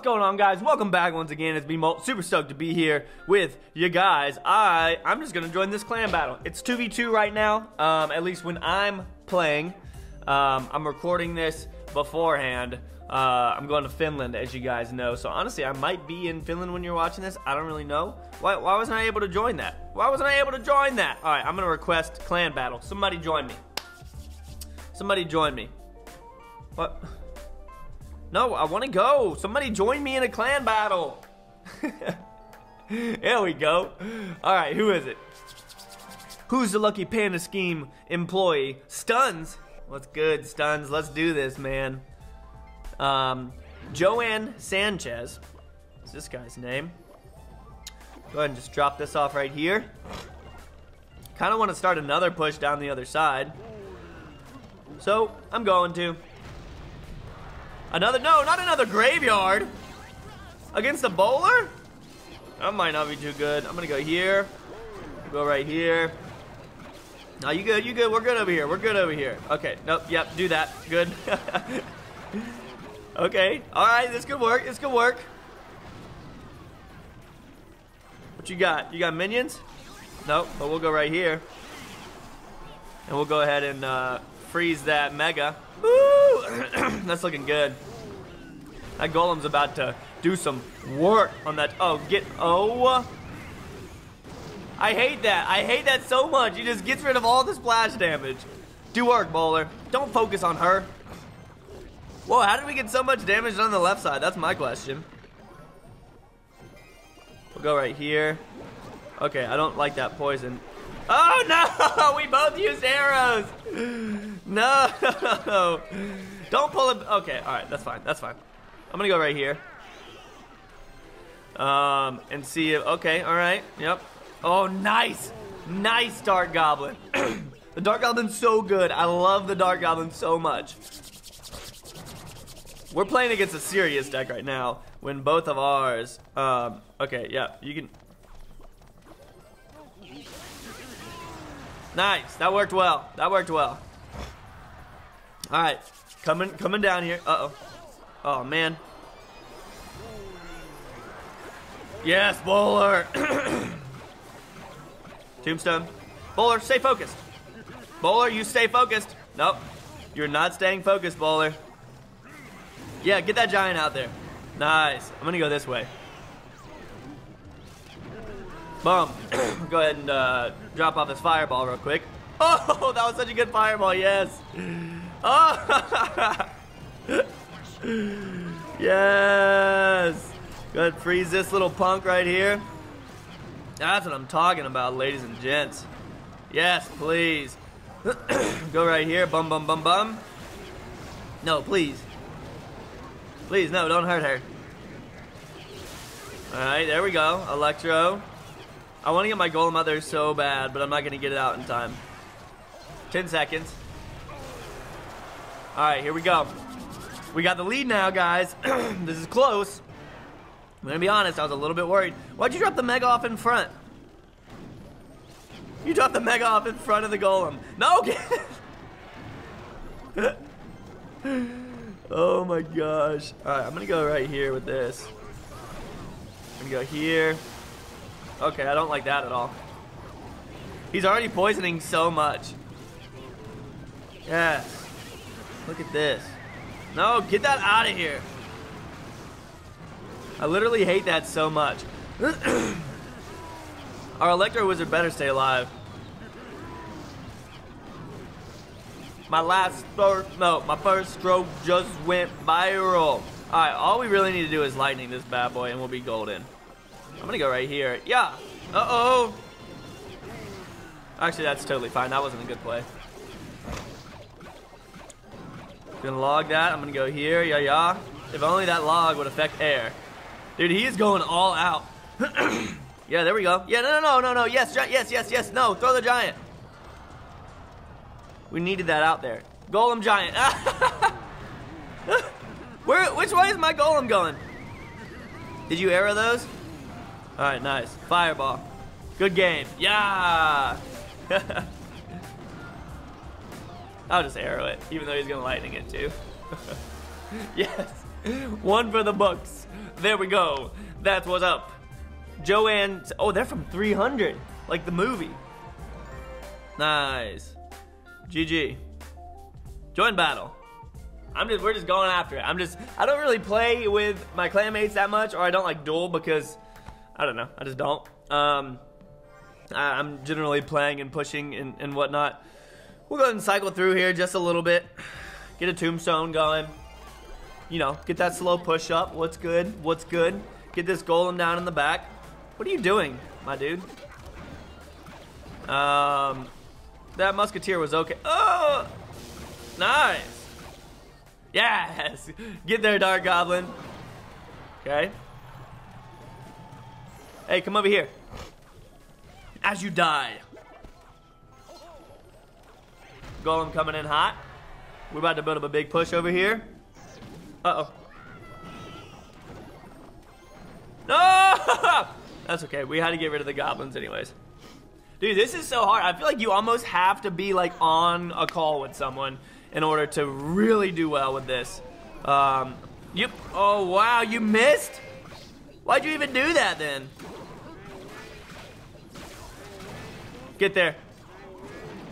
What's going on, guys? Welcome back once again. It's me, Molt. Super stoked to be here with you guys. I I'm just gonna join this clan battle. It's 2v2 right now. Um, at least when I'm playing. Um, I'm recording this beforehand. Uh, I'm going to Finland, as you guys know. So honestly, I might be in Finland when you're watching this. I don't really know. Why, why wasn't I able to join that? Why wasn't I able to join that? All right, I'm gonna request clan battle. Somebody join me. Somebody join me. What? No, I want to go. Somebody join me in a clan battle. there we go. All right, who is it? Who's the Lucky Panda Scheme employee? Stuns. What's good, Stuns? Let's do this, man. Um, Joanne Sanchez. What's this guy's name? Go ahead and just drop this off right here. Kind of want to start another push down the other side. So, I'm going to. Another, no, not another graveyard. Against the bowler? That might not be too good. I'm gonna go here. Go right here. No, you good, you good. We're good over here. We're good over here. Okay, nope, yep, do that. Good. okay, all right, this could work. This could work. What you got? You got minions? Nope, but we'll go right here. And we'll go ahead and uh, freeze that mega. Woo! That's looking good. That golem's about to do some work on that. Oh, get. Oh. I hate that. I hate that so much. He just gets rid of all the splash damage. Do work, bowler. Don't focus on her. Whoa, how did we get so much damage on the left side? That's my question. We'll go right here. Okay, I don't like that poison. Oh no! We both used arrows! No! Don't pull it. Okay, alright, that's fine. That's fine. I'm gonna go right here. Um, and see if. Okay, alright. Yep. Oh, nice! Nice Dart Goblin. the Dart Goblin's so good. I love the Dart Goblin so much. We're playing against a serious deck right now when both of ours. Um, okay, yeah, you can. Nice. That worked well. That worked well. All right. Coming coming down here. Uh-oh. Oh, man. Yes, Bowler. Tombstone. Bowler, stay focused. Bowler, you stay focused. Nope. You're not staying focused, Bowler. Yeah, get that giant out there. Nice. I'm going to go this way. Boom. Go ahead and uh, drop off this fireball real quick. Oh, that was such a good fireball, yes. Oh! yes! Go ahead, freeze this little punk right here. That's what I'm talking about, ladies and gents. Yes, please. Go right here, bum bum bum bum. No, please. Please, no, don't hurt her. Alright, there we go. Electro. I want to get my golem out there so bad, but I'm not going to get it out in time. 10 seconds. All right, here we go. We got the lead now, guys. this is close. I'm going to be honest, I was a little bit worried. Why'd you drop the Mega off in front? You dropped the Mega off in front of the Golem. No! oh my gosh. All right, I'm going to go right here with this. I'm going to go here. Okay, I don't like that at all. He's already poisoning so much. Yes. Look at this. No, get that out of here. I literally hate that so much. Our Electro Wizard better stay alive. My last stroke, no, my first stroke just went viral. Alright, all we really need to do is lightning this bad boy and we'll be golden. I'm gonna go right here. Yeah. Uh-oh. Actually, that's totally fine. That wasn't a good play. Gonna log that. I'm gonna go here. Yeah, yeah. If only that log would affect air. Dude, he is going all out. yeah, there we go. Yeah, no, no, no, no, no. Yes, yes, yes, yes. No, throw the giant. We needed that out there. Golem giant. Where? Which way is my golem going? Did you arrow those? All right, nice. Fireball. Good game. Yeah. I'll just arrow it, even though he's gonna lightning it too. yes. One for the books. There we go. That's what's up. Joanne. Oh, they're from 300, like the movie. Nice. GG. Join battle. I'm just we're just going after it. I'm just I don't really play with my clanmates that much, or I don't like duel because I don't know. I just don't. Um, I, I'm generally playing and pushing and, and whatnot. We'll go ahead and cycle through here just a little bit. Get a tombstone going. You know, get that slow push up. What's good? What's good? Get this golem down in the back. What are you doing, my dude? Um, that musketeer was okay. Oh, nice. Yes! Get there, Dart Goblin. Okay. Hey, come over here. As you die. Golem coming in hot. We're about to build up a big push over here. Uh-oh. No! That's okay. We had to get rid of the goblins anyways. Dude, this is so hard. I feel like you almost have to be like on a call with someone in order to really do well with this. Um, you, oh wow, you missed? Why'd you even do that then? Get there.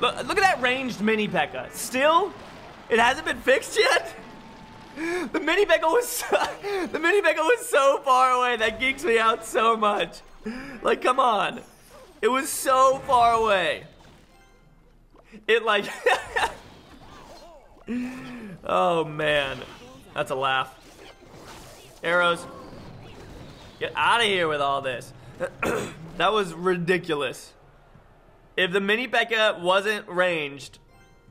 Look, look at that ranged mini P.E.K.K.A. Still, it hasn't been fixed yet? The mini P.E.K.K.A. was so, the mini P.E.K.K.A. was so far away that geeks me out so much. Like, come on. It was so far away. It like oh man, that's a laugh. Arrows, get out of here with all this. that was ridiculous. If the mini P.E.K.K.A. wasn't ranged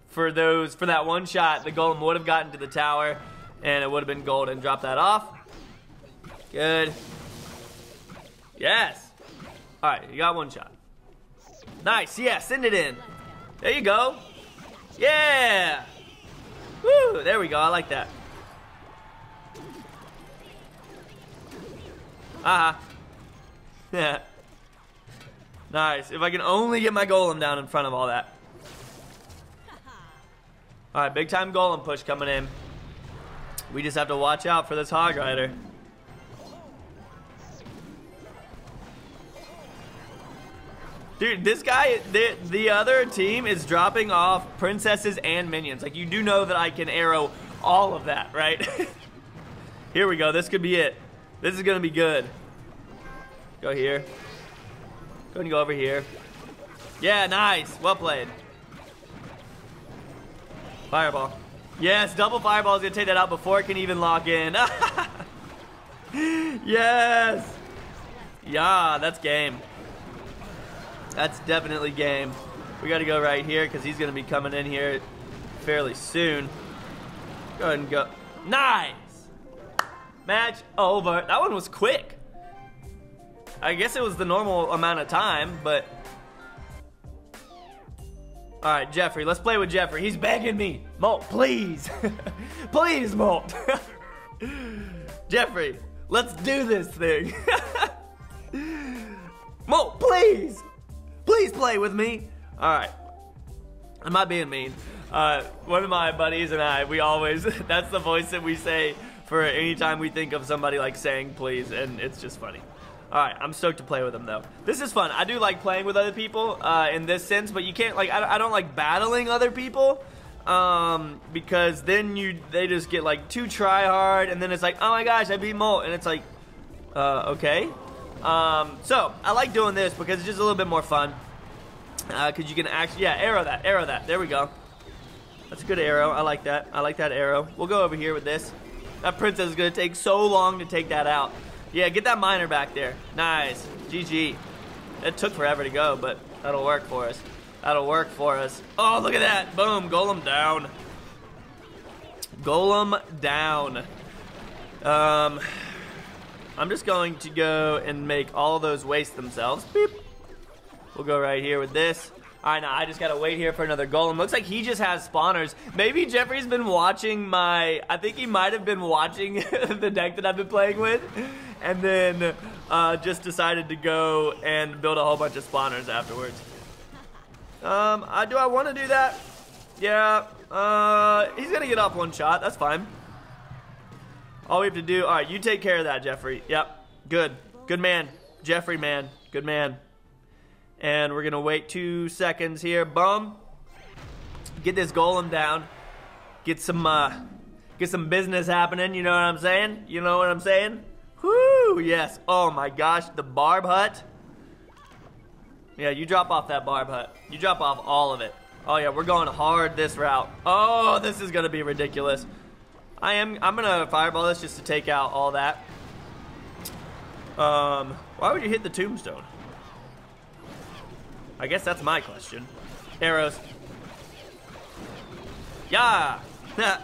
for those for that one shot, the golem would have gotten to the tower and it would have been gold and dropped that off. Good. Yes. All right, you got one shot. Nice. Yeah, send it in. There you go. Yeah. Woo, there we go. I like that. Ah. Uh -huh. Yeah. Nice. If I can only get my golem down in front of all that. Alright, big time golem push coming in. We just have to watch out for this hog rider. Dude, this guy, the, the other team is dropping off princesses and minions. Like, you do know that I can arrow all of that, right? here we go. This could be it. This is going to be good. Go here. Go and go over here. Yeah, nice. Well played. Fireball. Yes, double fireball is to take that out before it can even lock in. yes. Yeah, that's game. That's definitely game. We got to go right here because he's going to be coming in here fairly soon. Go ahead and go. Nice! Match over. That one was quick. I guess it was the normal amount of time, but... Alright, Jeffrey. Let's play with Jeffrey. He's begging me. Molt, please. please, Molt. Jeffrey, let's do this thing. Molt, please. Please play with me. All right. I'm not being mean. Uh, one of my buddies and I, we always, that's the voice that we say for any time we think of somebody like saying please, and it's just funny. Alright, I'm stoked to play with them though. This is fun. I do like playing with other people uh, in this sense, but you can't, like, I, I don't like battling other people um, because then you, they just get like too try hard, and then it's like, oh my gosh, I beat Molt, and it's like, uh, okay. Um, so, I like doing this because it's just a little bit more fun. Because uh, you can actually, yeah, arrow that, arrow that. There we go. That's a good arrow. I like that. I like that arrow. We'll go over here with this. That princess is going to take so long to take that out. Yeah, get that miner back there. Nice. GG. It took forever to go, but that'll work for us. That'll work for us. Oh, look at that. Boom. Golem down. Golem down. Um, I'm just going to go and make all those waste themselves. Beep. We'll go right here with this. All right, now I just gotta wait here for another golem. Looks like he just has spawners. Maybe Jeffrey's been watching my, I think he might have been watching the deck that I've been playing with, and then uh, just decided to go and build a whole bunch of spawners afterwards. Um, I, do I want to do that? Yeah, uh, he's gonna get off one shot, that's fine. All we have to do, all right, you take care of that, Jeffrey. Yep, good. Good man. Jeffrey, man. Good man. And we're going to wait two seconds here. Bum. Get this golem down. Get some, uh, get some business happening. You know what I'm saying? You know what I'm saying? Whoo, yes. Oh my gosh, the barb hut. Yeah, you drop off that barb hut. You drop off all of it. Oh yeah, we're going hard this route. Oh, this is gonna be ridiculous. I am, I'm gonna fireball this just to take out all that. Um, why would you hit the tombstone? I guess that's my question. Arrows. Yeah!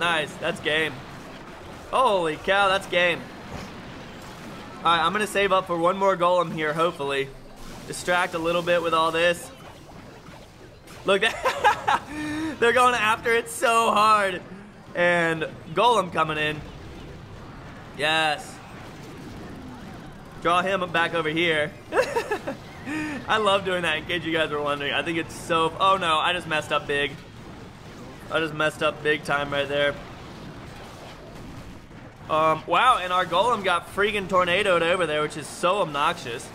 nice, that's game. Holy cow, that's game. Alright, I'm gonna save up for one more golem here, hopefully. Distract a little bit with all this. Look, they're going after it so hard. And golem coming in. Yes. Draw him back over here. I love doing that in case you guys were wondering. I think it's so... Oh no, I just messed up big. I just messed up big time right there. Um, wow, and our golem got freaking tornadoed over there, which is so obnoxious.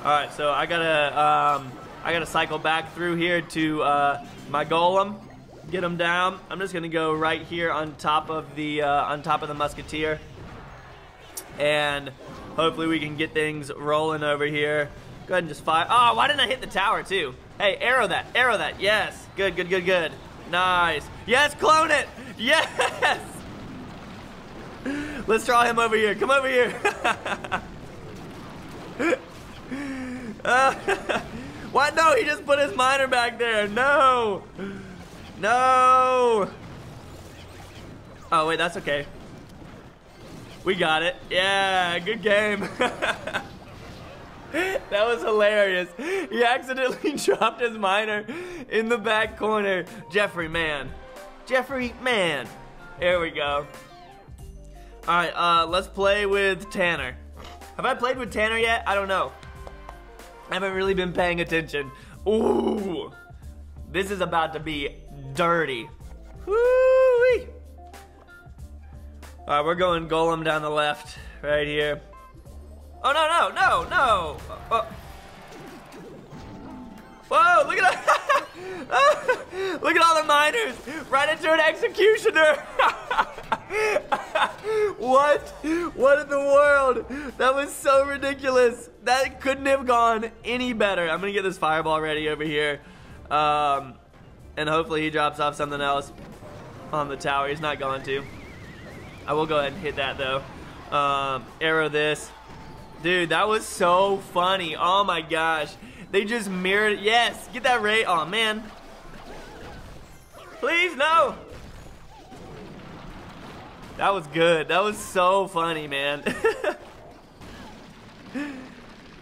Alright, so I gotta, um, I gotta cycle back through here to, uh, my golem. Get him down. I'm just gonna go right here on top of the, uh, on top of the musketeer and hopefully we can get things rolling over here. Go ahead and just fire. Oh, why didn't I hit the tower too? Hey, arrow that, arrow that. Yes, good, good, good, good. Nice. Yes, clone it. Yes. Let's draw him over here. Come over here. uh, what? No, he just put his miner back there. No. No. Oh, wait, that's okay. We got it. Yeah, good game. that was hilarious. He accidentally dropped his miner in the back corner. Jeffrey, man. Jeffrey, man. There we go. Alright, uh, let's play with Tanner. Have I played with Tanner yet? I don't know. I haven't really been paying attention. Ooh. This is about to be dirty. Woo-wee. Alright, we're going Golem down the left, right here. Oh, no, no, no, no! Oh. Whoa, look at that! look at all the miners! Right into an executioner! what? What in the world? That was so ridiculous. That couldn't have gone any better. I'm gonna get this fireball ready over here. Um, and hopefully he drops off something else on the tower. He's not going to. I will go ahead and hit that though. Um, arrow this. Dude, that was so funny. Oh my gosh. They just mirrored. Yes, get that Ray. Oh man. Please, no. That was good. That was so funny, man.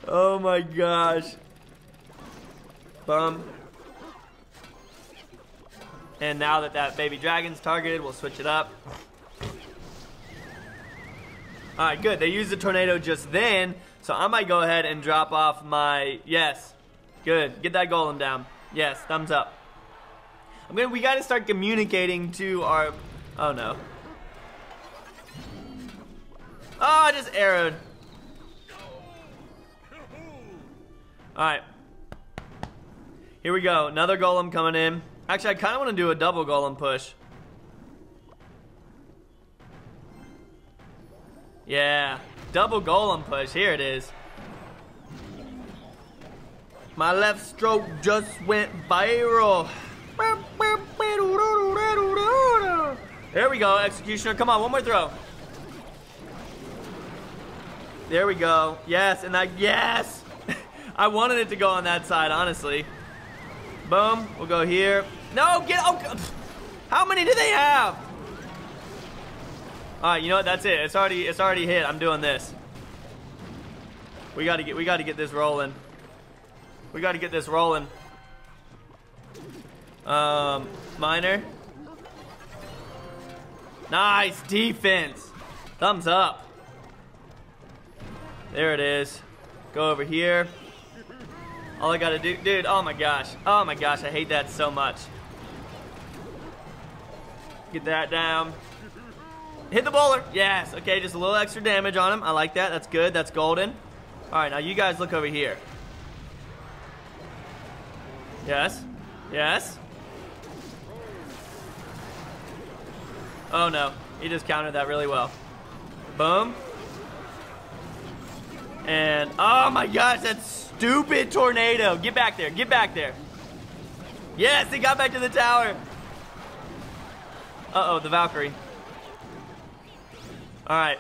oh my gosh. Bum. And now that that baby dragon's targeted, we'll switch it up. Alright, good. They used the tornado just then, so I might go ahead and drop off my... Yes. Good. Get that golem down. Yes, thumbs up. I'm gonna, we gotta start communicating to our... Oh, no. Oh, I just arrowed. Alright. Here we go. Another golem coming in. Actually, I kind of want to do a double golem push. Yeah, double golem push. Here it is. My left stroke just went viral. There we go, Executioner. Come on, one more throw. There we go. Yes, and that, yes! I wanted it to go on that side, honestly. Boom, we'll go here. No, get, oh, how many do they have? All right, you know what? That's it. It's already it's already hit. I'm doing this. We got to get we got to get this rolling. We got to get this rolling. Um, miner. Nice defense. Thumbs up. There it is. Go over here. All I gotta do, dude, oh my gosh. Oh my gosh, I hate that so much. Get that down. Hit the bowler. Yes. Okay, just a little extra damage on him. I like that. That's good. That's golden. All right, now you guys look over here. Yes. Yes. Oh no. He just countered that really well. Boom. And, oh my gosh, that stupid tornado. Get back there. Get back there. Yes, he got back to the tower. Uh-oh, the Valkyrie. All right.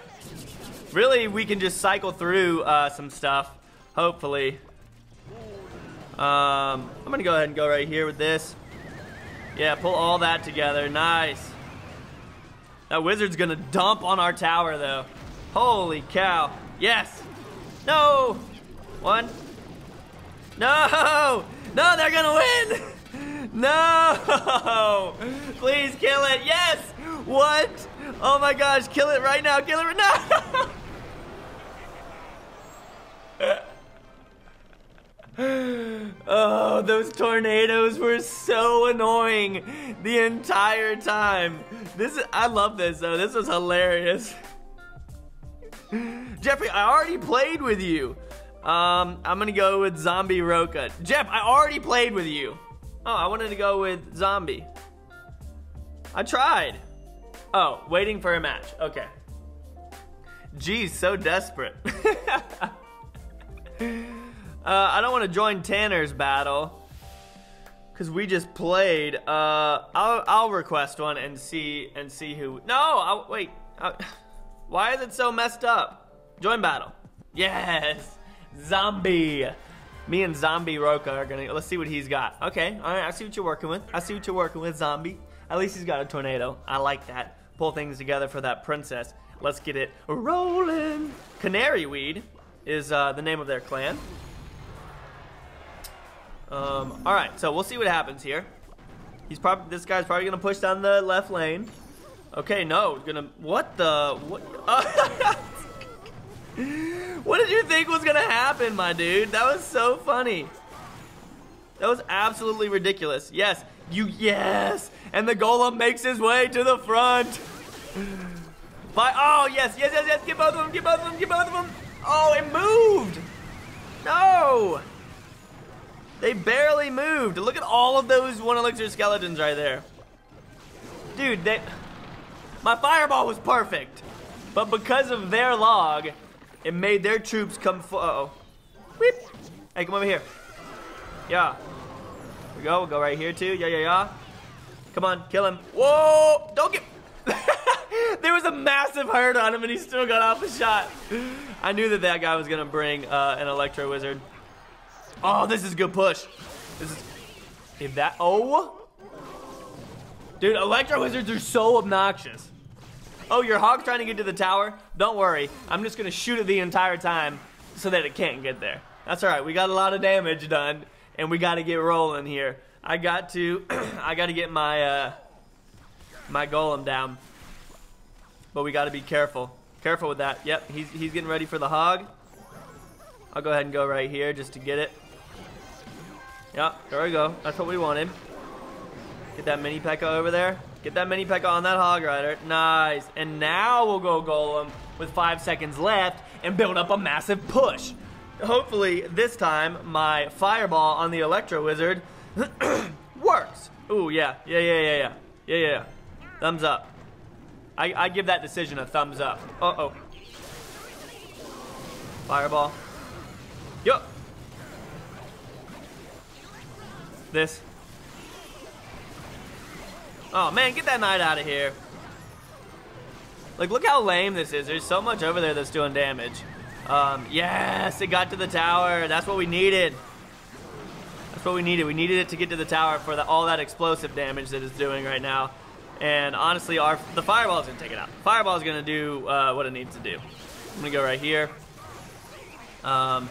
Really, we can just cycle through uh, some stuff, hopefully. Um, I'm going to go ahead and go right here with this. Yeah, pull all that together. Nice. That wizard's going to dump on our tower, though. Holy cow. Yes. No. One. No. No, they're going to win. No! Please kill it. Yes! What? Oh my gosh, kill it right now. Kill it right now. oh, those tornadoes were so annoying the entire time. This is, I love this though. This was hilarious. Jeffrey, I already played with you. Um, I'm gonna go with Zombie Roka. Jeff, I already played with you. Oh, I wanted to go with Zombie. I tried. Oh, waiting for a match. Okay. Geez, so desperate. uh, I don't want to join Tanner's battle. Because we just played. Uh, I'll, I'll request one and see and see who. No, I'll, wait. I, why is it so messed up? Join battle. Yes. Zombie. Me and Zombie Roka are gonna, let's see what he's got. Okay, all right, I see what you're working with. I see what you're working with, Zombie. At least he's got a tornado. I like that. Pull things together for that princess. Let's get it rolling. Canary Weed is uh, the name of their clan. Um, all right, so we'll see what happens here. He's probably, this guy's probably gonna push down the left lane. Okay, no, gonna, what the, what? What did you think was gonna happen, my dude? That was so funny. That was absolutely ridiculous. Yes, you, yes. And the golem makes his way to the front. By, oh, yes, yes, yes, yes. Get both of them, get both of them, get both of them. Oh, it moved. No. They barely moved. Look at all of those one elixir skeletons right there. Dude, they, my fireball was perfect. But because of their log, it made their troops come uh oh Whip. Hey, come over here. Yeah. Here we go. We'll go right here too. Yeah, yeah, yeah. Come on, kill him. Whoa! Don't get... there was a massive hurt on him and he still got off the shot. I knew that that guy was going to bring uh, an Electro Wizard. Oh, this is a good push. This is... If that... Oh! Dude, Electro Wizards are so obnoxious. Oh, your hog's trying to get to the tower? Don't worry. I'm just going to shoot it the entire time so that it can't get there. That's all right. We got a lot of damage done, and we got to get rolling here. I got to, I got to get my, uh, my golem down. But we got to be careful. Careful with that. Yep, he's, he's getting ready for the hog. I'll go ahead and go right here just to get it. Yep, there we go. That's what we wanted. Get that mini P.E.K.K.A over there. Get that mini P.E.K.K.A on that Hog Rider. Nice. And now we'll go Golem with five seconds left and build up a massive push. Hopefully, this time, my Fireball on the Electro Wizard works. Ooh, yeah. Yeah, yeah, yeah, yeah. Yeah, yeah. Thumbs up. I, I give that decision a thumbs up. Uh-oh. Fireball. Yup. This. Oh, man, get that knight out of here. Like, look how lame this is. There's so much over there that's doing damage. Um, yes, it got to the tower. That's what we needed. That's what we needed. We needed it to get to the tower for the, all that explosive damage that it's doing right now. And honestly, our the fireball is going to take it out. Fireball is going to do uh, what it needs to do. I'm going to go right here. Um,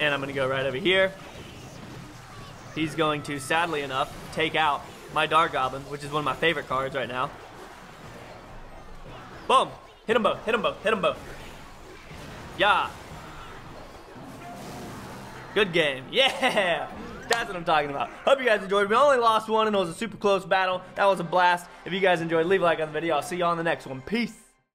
and I'm going to go right over here. He's going to, sadly enough, take out my Dart Goblin, which is one of my favorite cards right now. Boom! Hit them both, hit them both, hit them both. Yeah. Good game. Yeah! That's what I'm talking about. Hope you guys enjoyed. We only lost one and it was a super close battle. That was a blast. If you guys enjoyed, leave a like on the video. I'll see you on the next one. Peace.